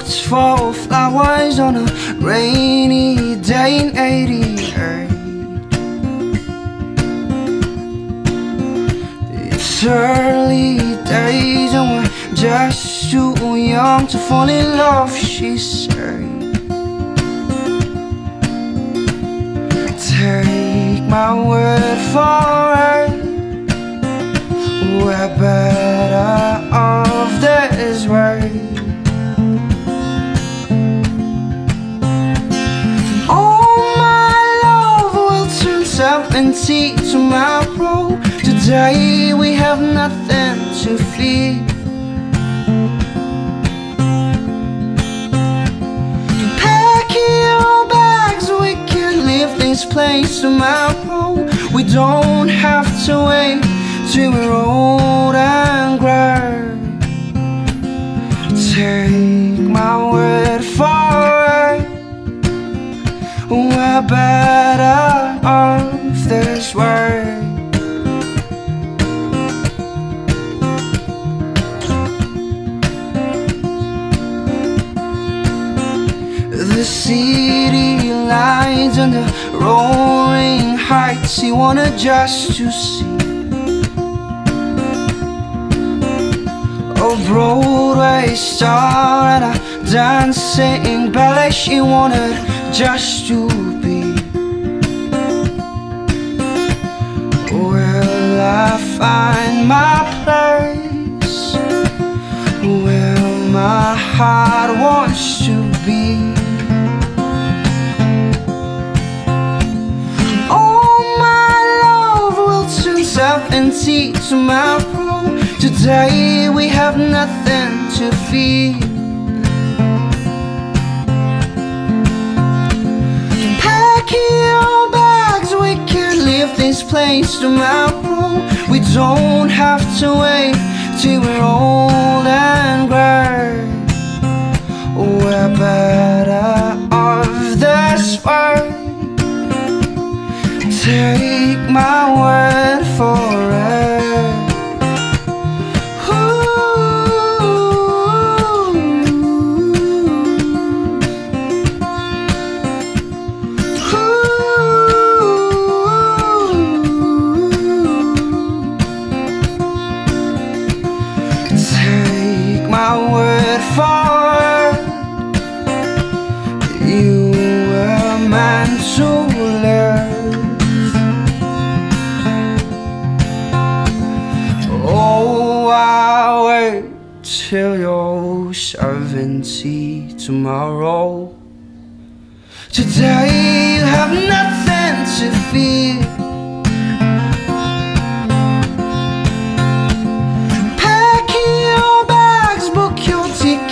For flowers on a rainy day in 88 It's early days and we're just too young to fall in love, she said. Take my word for it We're better turn 70 tomorrow. Today we have nothing to fear. Pack your bags, we can leave this place tomorrow. We don't have to wait till we're old and gray. Take my The city lights and the roaring heights. He wanted just to see A Broadway star and a dancing ballet She wanted just to be Will I find my place turn 70 tomorrow. Today we have nothing to fear. Pack your bags, we can leave this place tomorrow. We don't have to wait till we're old and gray. We're better off this way. Take my word my word for You were meant to live Oh, I'll wait till you're 70 tomorrow. Today you have nothing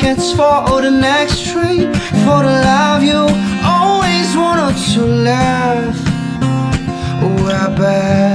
tickets for oh, the next train For the love you always wanted to live We're better